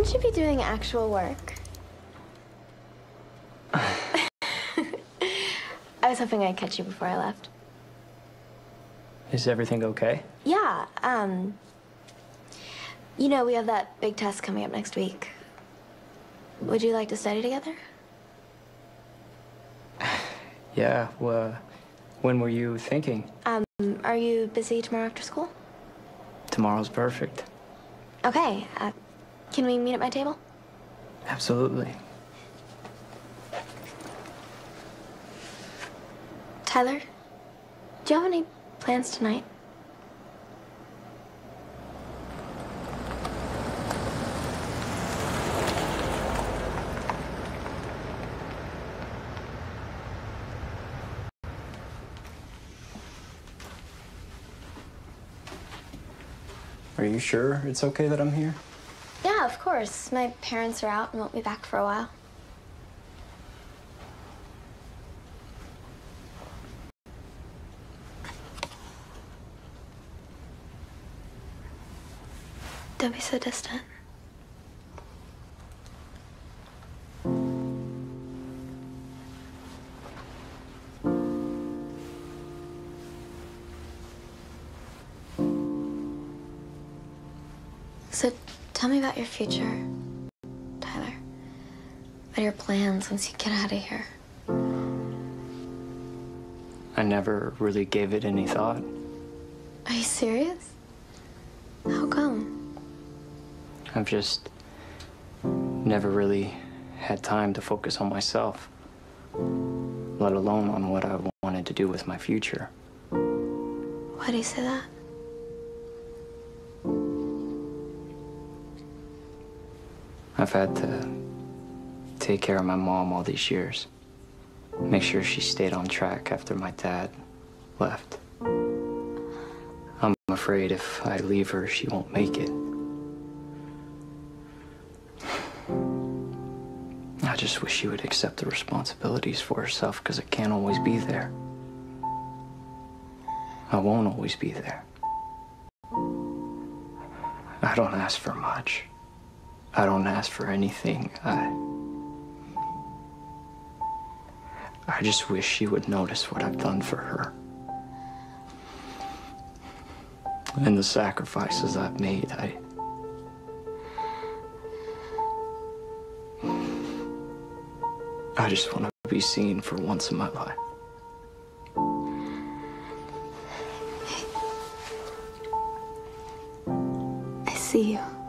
Shouldn't you be doing actual work? I was hoping I'd catch you before I left. Is everything okay? Yeah, um... You know, we have that big test coming up next week. Would you like to study together? Yeah, well, when were you thinking? Um, are you busy tomorrow after school? Tomorrow's perfect. Okay, uh, can we meet at my table? Absolutely. Tyler, do you have any plans tonight? Are you sure it's okay that I'm here? Yeah, of course. My parents are out and won't be back for a while. Don't be so distant. So tell me about your future, Tyler. What are your plans once you get out of here? I never really gave it any thought. Are you serious? How come? I've just never really had time to focus on myself, let alone on what I wanted to do with my future. Why do you say that? I've had to take care of my mom all these years, make sure she stayed on track after my dad left. I'm afraid if I leave her, she won't make it. I just wish she would accept the responsibilities for herself because I can't always be there. I won't always be there. I don't ask for much. I don't ask for anything. I. I just wish she would notice what I've done for her. And the sacrifices I've made. I. I just want to be seen for once in my life. I see you.